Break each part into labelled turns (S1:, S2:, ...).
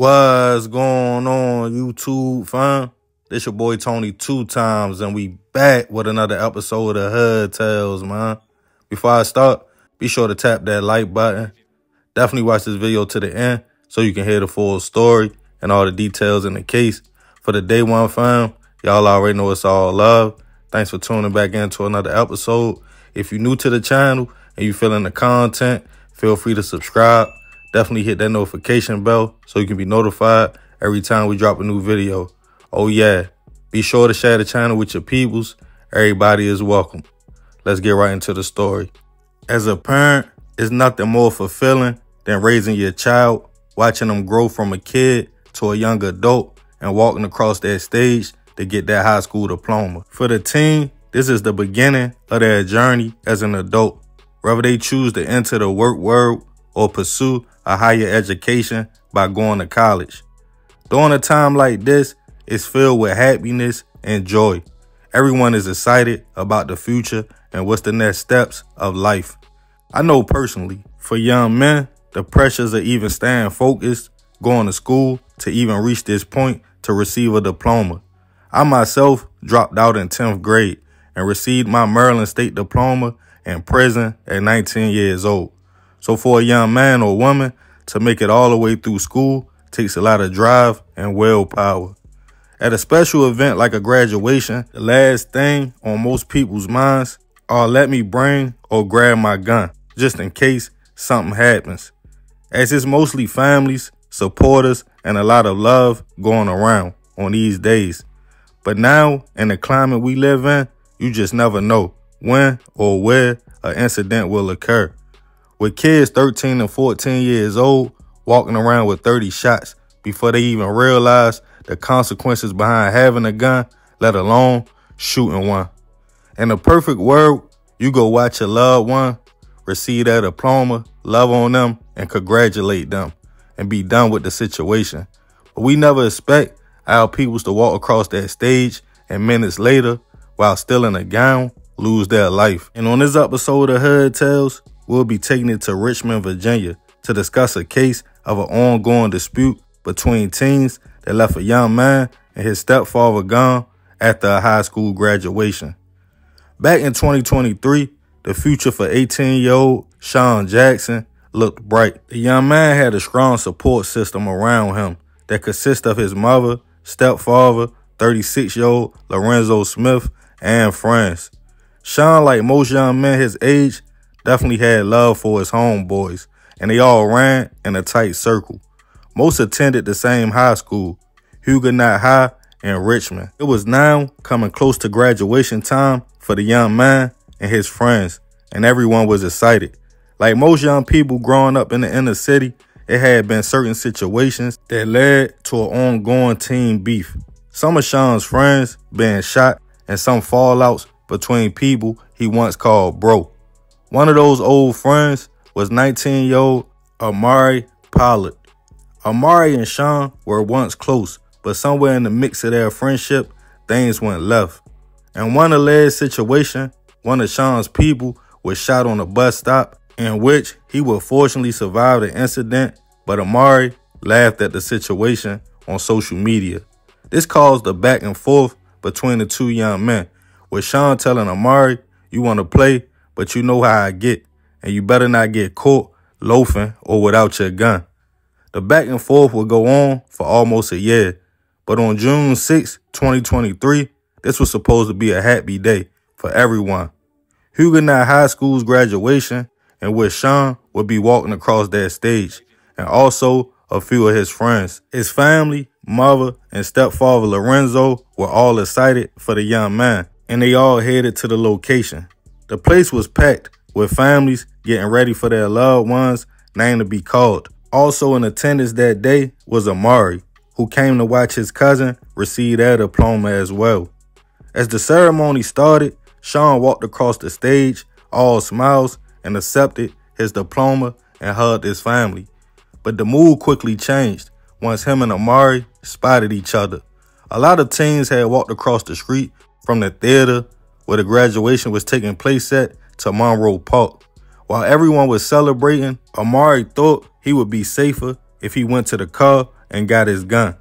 S1: What's going on, YouTube fam? This your boy Tony two times, and we back with another episode of Hood Tales, man. Before I start, be sure to tap that like button. Definitely watch this video to the end so you can hear the full story and all the details in the case. For the day one fam, y'all already know it's all love. Thanks for tuning back into another episode. If you're new to the channel and you feeling the content, feel free to subscribe Definitely hit that notification bell so you can be notified every time we drop a new video. Oh yeah, be sure to share the channel with your peoples. Everybody is welcome. Let's get right into the story. As a parent, it's nothing more fulfilling than raising your child, watching them grow from a kid to a young adult and walking across that stage to get that high school diploma. For the teen, this is the beginning of their journey as an adult. Whether they choose to enter the work world or pursue a higher education by going to college. During a time like this, it's filled with happiness and joy. Everyone is excited about the future and what's the next steps of life. I know personally, for young men, the pressures of even staying focused, going to school to even reach this point to receive a diploma. I myself dropped out in 10th grade and received my Maryland State diploma in prison at 19 years old. So for a young man or woman to make it all the way through school takes a lot of drive and willpower. At a special event like a graduation, the last thing on most people's minds are let me bring or grab my gun, just in case something happens. As it's mostly families, supporters, and a lot of love going around on these days. But now, in the climate we live in, you just never know when or where an incident will occur. With kids 13 and 14 years old walking around with 30 shots before they even realize the consequences behind having a gun, let alone shooting one. In a perfect world, you go watch your loved one receive that diploma, love on them, and congratulate them, and be done with the situation. But we never expect our peoples to walk across that stage and minutes later, while still in a gown, lose their life. And on this episode of Hood Tales, we'll be taking it to Richmond, Virginia to discuss a case of an ongoing dispute between teens that left a young man and his stepfather gone after a high school graduation. Back in 2023, the future for 18-year-old Sean Jackson looked bright. The young man had a strong support system around him that consists of his mother, stepfather, 36-year-old Lorenzo Smith, and friends. Sean, like most young men his age, definitely had love for his homeboys, and they all ran in a tight circle. Most attended the same high school, Huguenot High in Richmond. It was now coming close to graduation time for the young man and his friends, and everyone was excited. Like most young people growing up in the inner city, it had been certain situations that led to an ongoing team beef. Some of Sean's friends being shot and some fallouts between people he once called bro. One of those old friends was 19-year-old Amari Pollard. Amari and Sean were once close, but somewhere in the mix of their friendship, things went left. In one alleged situation, one of Sean's people was shot on a bus stop in which he would fortunately survive the incident, but Amari laughed at the situation on social media. This caused a back and forth between the two young men, with Sean telling Amari, you want to play, but you know how I get, and you better not get caught loafing or without your gun. The back and forth would go on for almost a year, but on June 6, 2023, this was supposed to be a happy day for everyone. Huguenot High School's graduation, in which Sean would be walking across that stage, and also a few of his friends. His family, mother, and stepfather Lorenzo were all excited for the young man, and they all headed to the location. The place was packed with families getting ready for their loved ones' name to be called. Also in attendance that day was Amari, who came to watch his cousin receive their diploma as well. As the ceremony started, Sean walked across the stage, all smiles, and accepted his diploma and hugged his family. But the mood quickly changed once him and Amari spotted each other. A lot of teens had walked across the street from the theater where the graduation was taking place at to Monroe Park. While everyone was celebrating, Amari thought he would be safer if he went to the car and got his gun.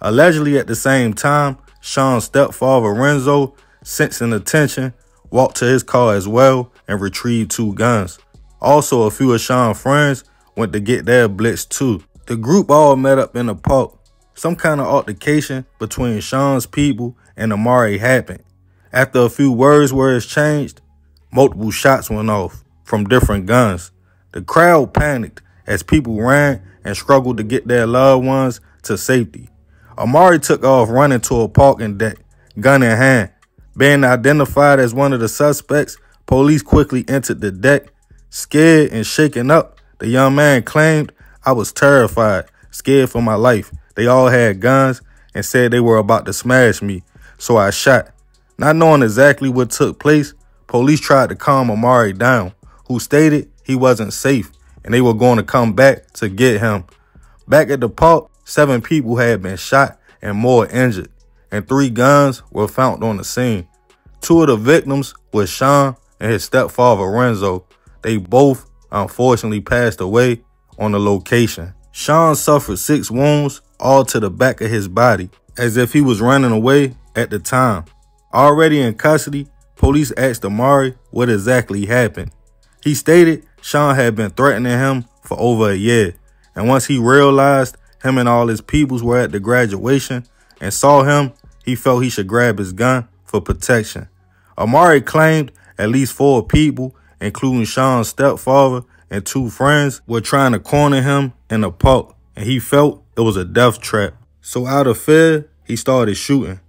S1: Allegedly at the same time, Sean's stepfather Renzo, sensing attention, walked to his car as well and retrieved two guns. Also, a few of Sean's friends went to get their blitz too. The group all met up in the park. Some kind of altercation between Sean's people and Amari happened. After a few words were exchanged, multiple shots went off from different guns. The crowd panicked as people ran and struggled to get their loved ones to safety. Amari took off running to a parking deck, gun in hand. Being identified as one of the suspects, police quickly entered the deck. Scared and shaken up, the young man claimed, I was terrified, scared for my life. They all had guns and said they were about to smash me, so I shot. Not knowing exactly what took place, police tried to calm Amari down, who stated he wasn't safe and they were going to come back to get him. Back at the park, seven people had been shot and more injured, and three guns were found on the scene. Two of the victims were Sean and his stepfather Renzo. They both unfortunately passed away on the location. Sean suffered six wounds, all to the back of his body, as if he was running away at the time. Already in custody, police asked Amari what exactly happened. He stated Sean had been threatening him for over a year. And once he realized him and all his peoples were at the graduation and saw him, he felt he should grab his gun for protection. Amari claimed at least four people, including Sean's stepfather and two friends, were trying to corner him in a park, and he felt it was a death trap. So out of fear, he started shooting.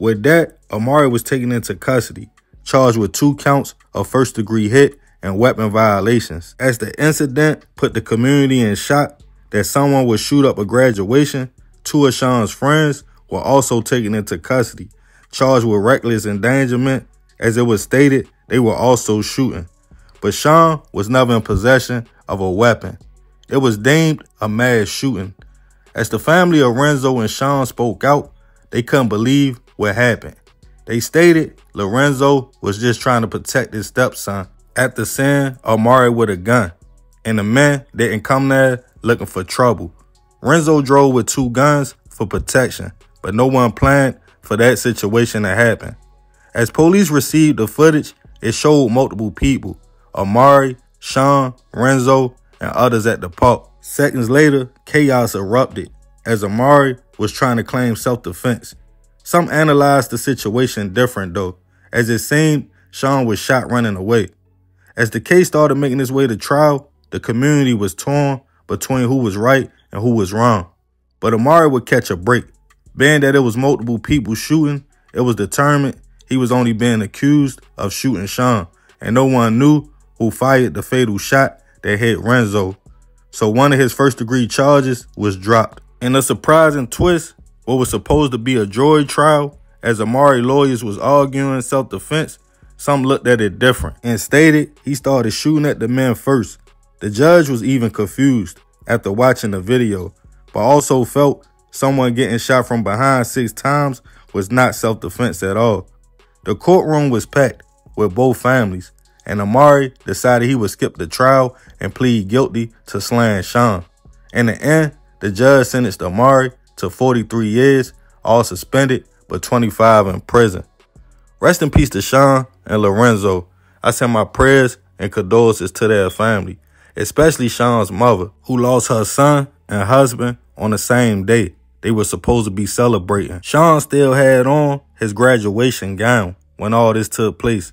S1: With that, Amari was taken into custody, charged with two counts of first degree hit and weapon violations. As the incident put the community in shock that someone would shoot up a graduation, two of Sean's friends were also taken into custody, charged with reckless endangerment. As it was stated, they were also shooting. But Sean was never in possession of a weapon. It was deemed a mass shooting. As the family of Renzo and Sean spoke out, they couldn't believe what happened. They stated Lorenzo was just trying to protect his stepson the scene, Amari with a gun, and the men didn't come there looking for trouble. Renzo drove with two guns for protection, but no one planned for that situation to happen. As police received the footage, it showed multiple people, Amari, Sean, Renzo, and others at the park. Seconds later, chaos erupted as Amari was trying to claim self-defense. Some analyzed the situation different though, as it seemed Sean was shot running away. As the case started making its way to trial, the community was torn between who was right and who was wrong. But Amari would catch a break. Being that it was multiple people shooting, it was determined he was only being accused of shooting Sean, and no one knew who fired the fatal shot that hit Renzo. So one of his first degree charges was dropped. In a surprising twist, what was supposed to be a joy trial, as Amari lawyers was arguing self-defense, some looked at it different and stated he started shooting at the men first. The judge was even confused after watching the video, but also felt someone getting shot from behind six times was not self-defense at all. The courtroom was packed with both families, and Amari decided he would skip the trial and plead guilty to slaying Sean. In the end, the judge sentenced Amari to 43 years, all suspended, but 25 in prison. Rest in peace to Sean and Lorenzo. I send my prayers and condolences to their family, especially Sean's mother, who lost her son and husband on the same day they were supposed to be celebrating. Sean still had on his graduation gown when all this took place.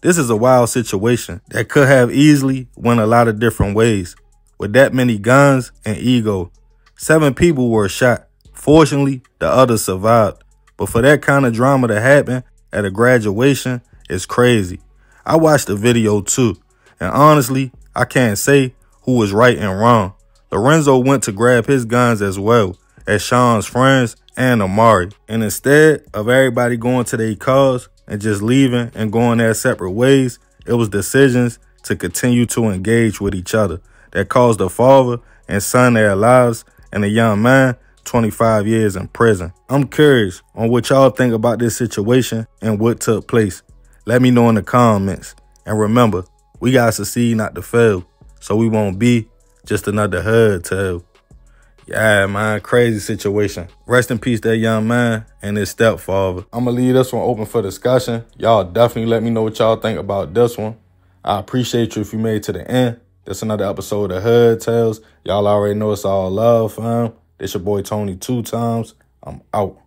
S1: This is a wild situation that could have easily went a lot of different ways. With that many guns and ego, seven people were shot. Fortunately, the others survived. But for that kind of drama to happen at a graduation is crazy. I watched the video too, and honestly, I can't say who was right and wrong. Lorenzo went to grab his guns as well as Sean's friends and Amari. And instead of everybody going to their cars and just leaving and going their separate ways, it was decisions to continue to engage with each other that caused the father and son their lives and the young man 25 years in prison. I'm curious on what y'all think about this situation and what took place. Let me know in the comments. And remember, we got to succeed not to fail, so we won't be just another Hood tale. Yeah, man, crazy situation. Rest in peace, that young man and his stepfather. I'm gonna leave this one open for discussion. Y'all definitely let me know what y'all think about this one. I appreciate you if you made it to the end. That's another episode of Hood Tales. Y'all already know it's all love, fam. This your boy Tony two times. I'm out.